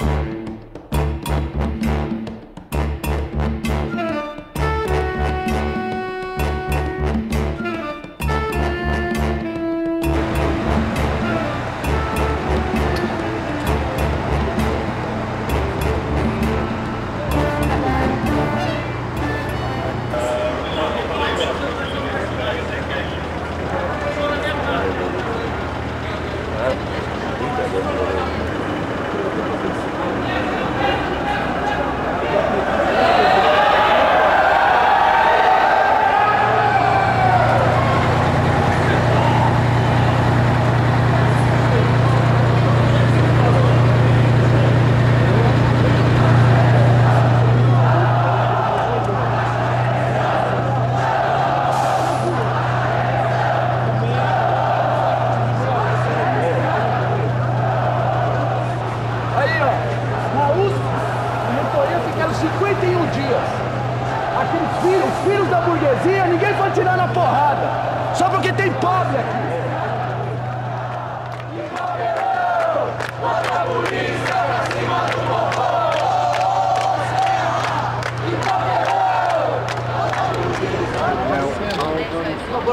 Aí, filhos, os filhos da burguesia, ninguém foi tirar na porrada. Só porque tem pobre aqui.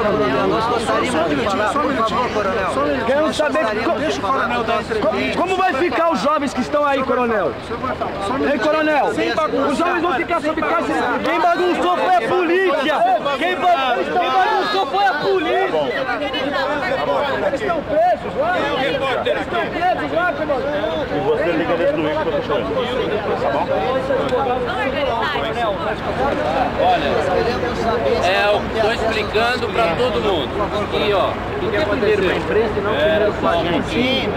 Coronel, nós gostaríamos de falar, por favor, coronel. Quero saber co- Deixa o coronel dar como vai ficar os jovens que estão aí, coronel. Ei, coronel, os jovens vão ficar sob cárcere. Quem bagunçou foi a polícia. Quem ba- quem bagunçou foi a polícia. Eles estão presos lá. Eles estão presos lá, coronel. E você liga dentro do Rio pra fechar Tá bom? Queremos saber se É, eu tô explicando pra todo mundo. Aqui, ó. O que aconteceu? É, só um pouquinho.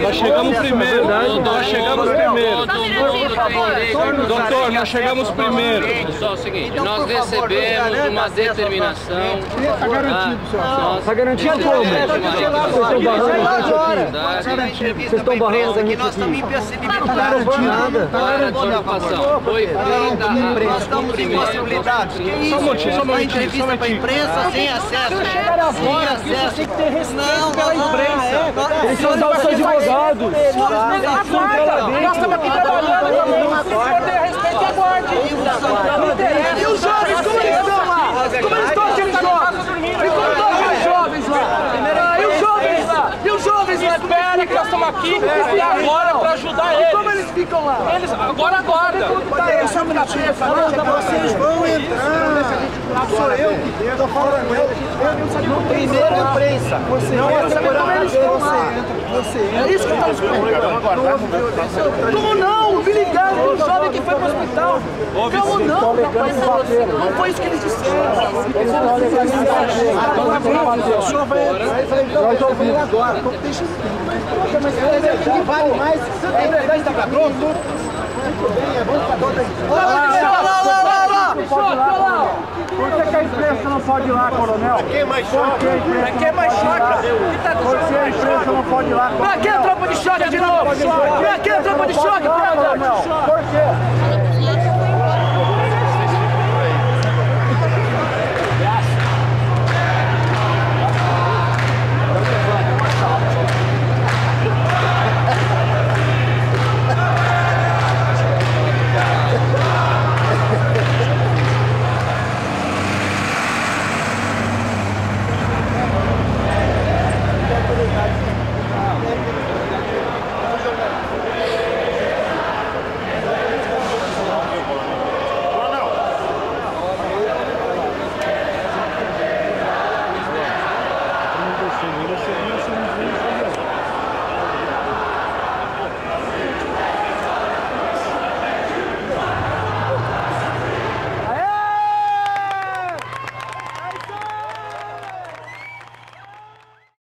Nós chegamos primeiro, nós chegamos primeiro. Mundo tem direito. Doutor, nós chegamos primeiro. Pessoal, é o seguinte, nós recebemos uma determinação. Está garantido, senhor. Está garantido como? Vocês estão barrando aqui, nós estamos impossibilitados. Para de ocupação. Foi feita a Nós estamos impossibilitados. Que isso? Só um momentinho, só um Uma momentinho, um entrevista para a imprensa sem acesso. Sem acesso. tem que ter respeito Não, pela imprensa. Eles são os seus advogados. Nós estamos aqui trabalhando. Se for ter respeito, aguarde. E os jovens, como eles estão lá? Como eles estão aqueles jovens? E como estão aqueles jovens lá? Ah, e os jovens lá? E os jovens lá? Espera que nós estamos aqui até agora para ajudar E como eles. eles ficam lá? Eles agora aguarda. Só um minutinho, vocês vão entrar. Sou eu que tô falando com ele. No primeiro imprensa. Você não é como eles estão lá. É isso que estamos falando. Como não? Me ligaram de um jovem que foi pro hospital. Como não? Não foi isso que eles disseram. Eles estão levando O senhor vai. Nós ouvimos agora. Mas o vale mais? É verdade, está pronto? Muito bem, é bom ficar todo Olha lá, olha lá, olha lá. Por que, que a imprensa não pode ir lá, coronel? Aqui é mais choque. Aqui é mais choque. Por que a imprensa não pode ir lá? Pra que a tropa de choque de novo? Pra que a tropa de choque, coronel? Por quê?